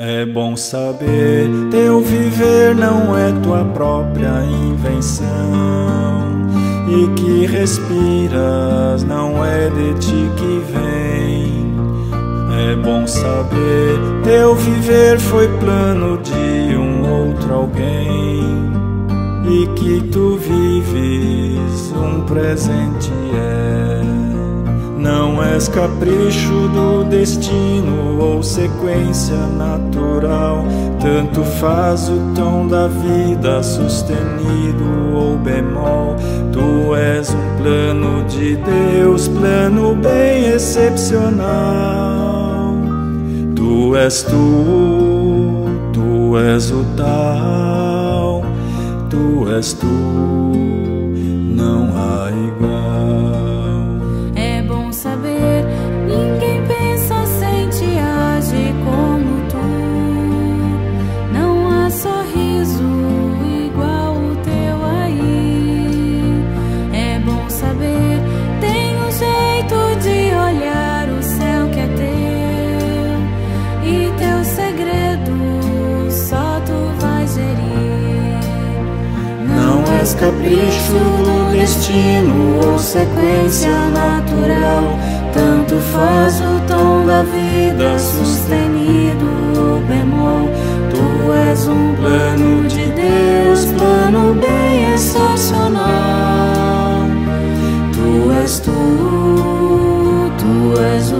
É bom saber, teu viver não é tua própria invenção. E que respiras não é de ti que vem. É bom saber, teu viver foi plano de um outro alguém. E que tu vives um presente é. Não és capricho do destino ou sequência natural. Tanto faz o tom da vida, sustenido ou bemol. Tu és um plano de Deus, plano bem excepcional. Tu és tu, tu és o tal, tu és tu, não há igual. Capricho destino ou sequência natural. Tanto faz o tom da vida, sustenido ou bemol. Tu és um plano de Deus, plano bem excepcional. Tu és tu, tu és o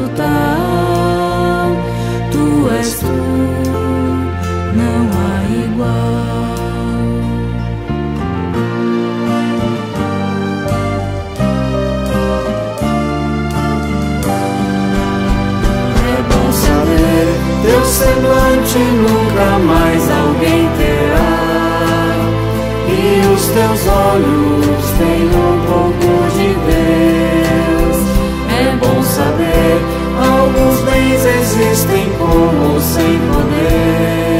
semblante nunca mais alguém terá. E os teus olhos têm um pouco de Deus. É bom saber, alguns bens existem como sem poder.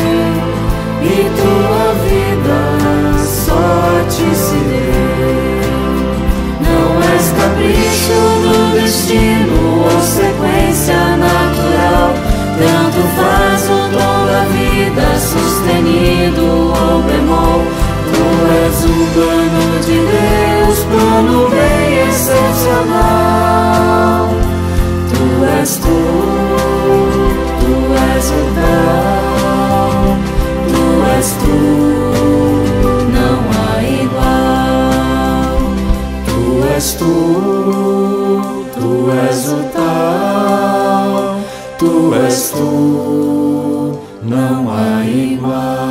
E tua vida só ti se deu. Não és capricho do destino és o tal, tu és tu, não há igual. Tu és tu, tu és o Tu és tu, não há igual.